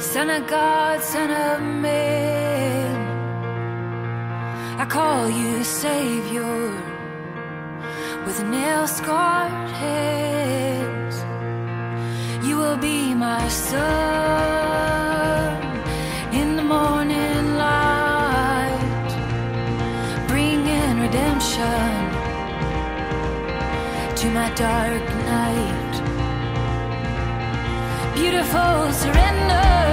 Son of God, Son of Man. I call you Savior with nail scarred hands. You will be my son in the morning light, bringing redemption to my dark night. Beautiful surrender.